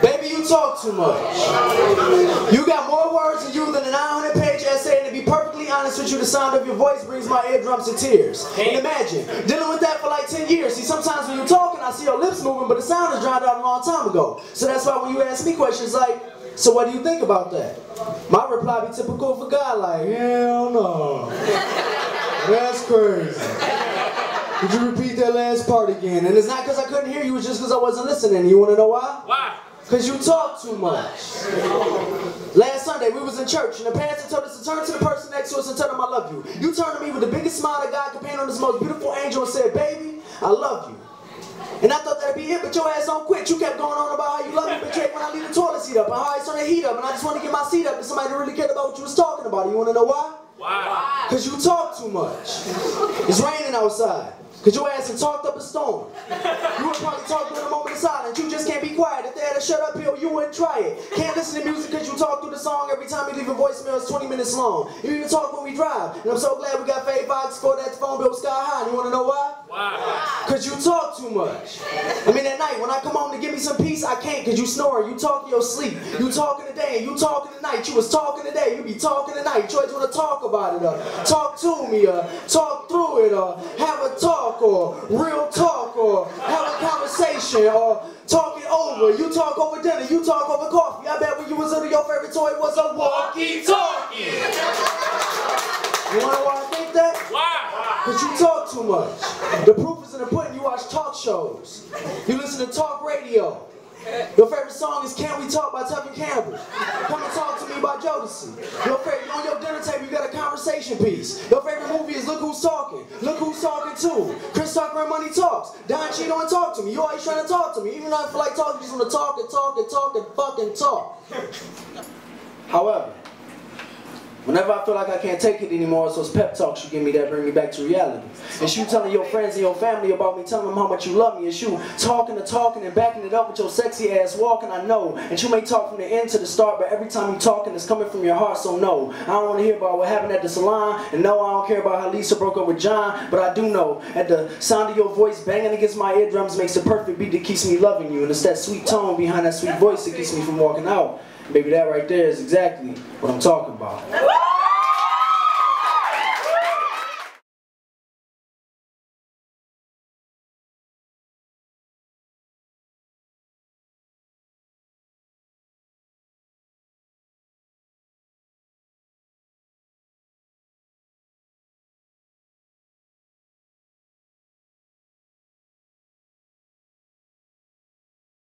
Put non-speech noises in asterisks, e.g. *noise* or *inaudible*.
Baby, you talk too much. You got more words in you than an 900 page essay, and to be perfectly honest with you, the sound of your voice brings my eardrums to tears. And imagine, dealing with that for like 10 years. See, sometimes when you're talking, I see your lips moving, but the sound is drowned out a long time ago. So that's why when you ask me questions like, so what do you think about that? My reply be typical for God, like, hell no. *laughs* That's crazy. Could you repeat that last part again? And it's not because I couldn't hear you, it's just because I wasn't listening. You want to know why? Why? Because you talk too much. Last Sunday, we was in church, and the pastor told us to turn to the person next to us and tell them I love you. You turned to me with the biggest smile that God could paint on this most beautiful angel and said, baby, I love you. And I thought that'd be it, but your ass don't quit. You kept going on about how you love me, but when I leave the toilet seat up, and how I turn the heat up, and I just want to get my seat up, and somebody really cared about what you was talking about. You want to know why? Why? Because you talk too much. It's raining outside. Because your ass had talked up a storm. You were probably talk quiet. If they had a shut up hill, you wouldn't try it. Can't listen to music because you talk through the song every time you leave a voicemail. It's 20 minutes long. You even talk when we drive. And I'm so glad we got Faye Fox for that phone bill sky high. And you want to know why? Why? Because you talk too much. I mean, at night, when I come home to give me some peace, I can't because you snoring. You talk in your sleep. You talking today and you talking tonight. You was talking today. You be talking tonight. You always want to talk about it. Uh, talk to me. Uh, talk through it. Uh, have a talk or real talk or have a conversation or over. You talk over dinner. You talk over coffee. I bet when you was little, your favorite toy was a walkie-talkie. You want to know why I think that? Why? Because you talk too much. The proof is in the pudding. You watch talk shows. You listen to talk radio. Your favorite song is Can We Talk by Tevin Campbell. Come and Talk to Me by Jodeci. Your favorite, conversation piece. Your favorite movie is Look Who's Talking. Look Who's Talking Too. Chris Tucker and Money Talks. Don Cheadle and Talk to Me. You always trying to talk to me. Even though I feel like talking, you just want to talk and talk and talk and fucking talk. *laughs* However, Whenever I feel like I can't take it anymore, it's those pep talks you give me that bring me back to reality. It's you telling your friends and your family about me, telling them how much you love me. It's you talking and talking and backing it up with your sexy ass walking, I know. And you may talk from the end to the start, but every time you talking, it's coming from your heart, so no. I don't want to hear about what happened at the salon, and no, I don't care about how Lisa broke up with John, but I do know, at the sound of your voice banging against my eardrums makes the perfect beat that keeps me loving you, and it's that sweet tone behind that sweet voice that keeps me from walking out. Baby, that right there is exactly what I'm talking about.